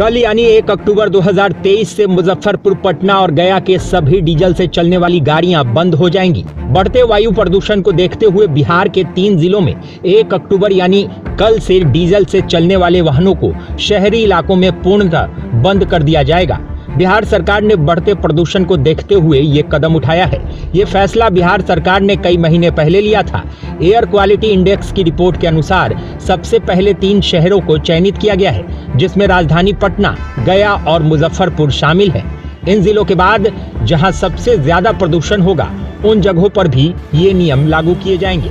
कल यानी एक अक्टूबर 2023 से मुजफ्फरपुर, पटना और गया के सभी डीजल से चलने वाली गाड़ियाँ बंद हो जाएँगी। बढ़ते वायु प्रदूषण को देखते हुए बिहार के तीन जिलों में एक अक्टूबर यानी कल से डीजल से चलने वाले वाहनों को शहरी इलाकों में पूर्णतः बंद कर दिया जाएगा। बिहार सरकार ने बढ़ते प्रदूषण को देखते हुए ये कदम उठाया है। ये फैसला बिहार सरकार ने कई महीने पहले लिया था। एयर क्वालिटी इंडेक्स की रिपोर्ट के अनुसार सबसे पहले तीन शहरों को चयनित किया गया है, जिसमें राजधानी पटना, गया और मुजफ्फरपुर शामिल है। इन जिलों के बाद जहाँ सबसे ज़्यादा प्रदूषण होगा, उन जगहों पर भी ये नियम लागू किए जाएँगे।